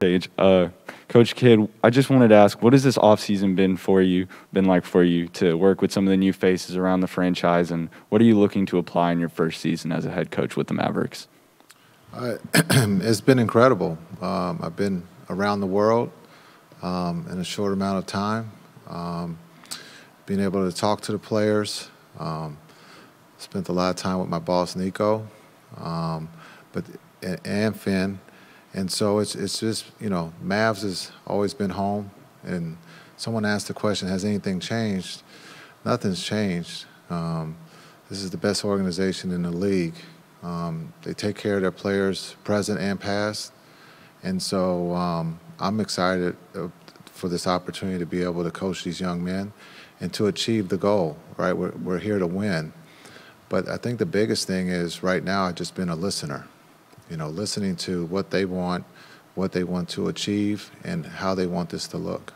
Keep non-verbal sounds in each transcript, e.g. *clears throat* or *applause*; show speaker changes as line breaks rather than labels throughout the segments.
stage. Uh, Coach Kidd, I just wanted to ask, what has this offseason been for you, been like for you to work with some of the new faces around the franchise, and what are you looking to apply in your first season as a head coach with the Mavericks?
Uh, *clears throat* it's been incredible. Um, I've been around the world um, in a short amount of time. Um, being able to talk to the players. Um, spent a lot of time with my boss Nico, um, but and Finn, and so it's it's just you know Mavs has always been home. And someone asked the question, has anything changed? Nothing's changed. Um, this is the best organization in the league. Um, they take care of their players, present and past. And so um, I'm excited for this opportunity to be able to coach these young men and to achieve the goal, right? We're, we're here to win. But I think the biggest thing is right now I've just been a listener, you know, listening to what they want, what they want to achieve, and how they want this to look.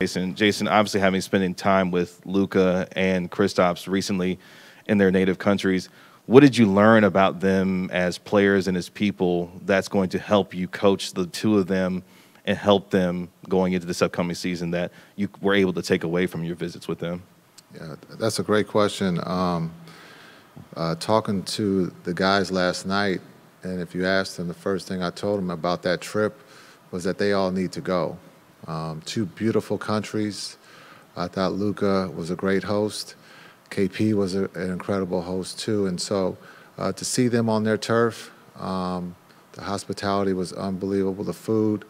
Jason, Jason, obviously having spending time with Luka and Kristaps recently in their native countries, what did you learn about them as players and as people that's going to help you coach the two of them and help them going into this upcoming season that you were able to take away from your visits with them?
Yeah, that's a great question. Um, uh, talking to the guys last night, and if you asked them, the first thing I told them about that trip was that they all need to go. Um, two beautiful countries. I thought Luka was a great host. KP was a, an incredible host too, and so uh, to see them on their turf, um, the hospitality was unbelievable. The food,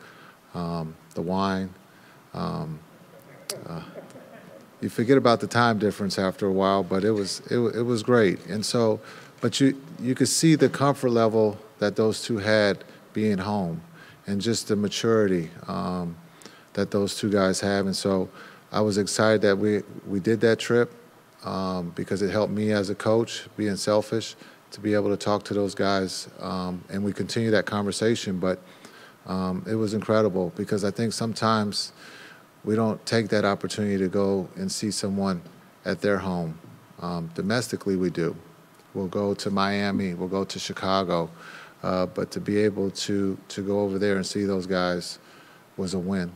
um, the wine. Um, uh, you forget about the time difference after a while, but it was it, it was great. And so, but you you could see the comfort level that those two had being home, and just the maturity um, that those two guys have. And so, I was excited that we we did that trip um, because it helped me as a coach, being selfish, to be able to talk to those guys, um, and we continue that conversation. But um, it was incredible because I think sometimes we don't take that opportunity to go and see someone at their home. Um, domestically, we do. We'll go to Miami, we'll go to Chicago, uh, but to be able to to go over there and see those guys was a win.